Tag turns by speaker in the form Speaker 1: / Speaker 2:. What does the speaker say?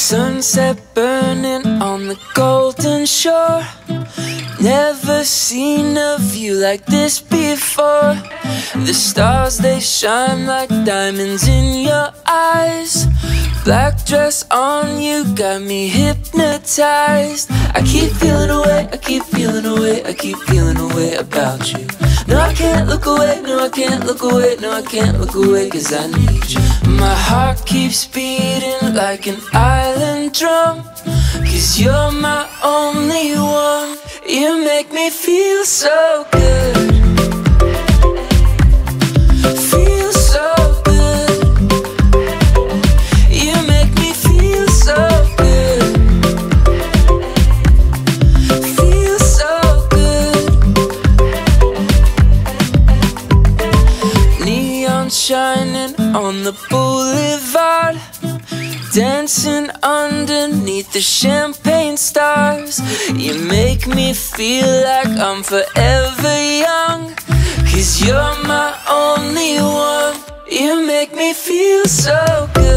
Speaker 1: sunset burning on the golden shore. Never seen a view like this before. The stars they shine like diamonds in your eyes. Black dress on you got me hypnotized. I keep feeling away, I keep feeling away, I keep feeling away about you. No, I can't look away, no, I can't look away, no, I can't look away, cause I need you. My heart keeps beating like an island drum. Cause you're my only one. You make me feel so good. Shining on the boulevard. Dancing underneath the champagne stars. You make me feel like I'm forever young. Cause you're my only one. You make me feel so good.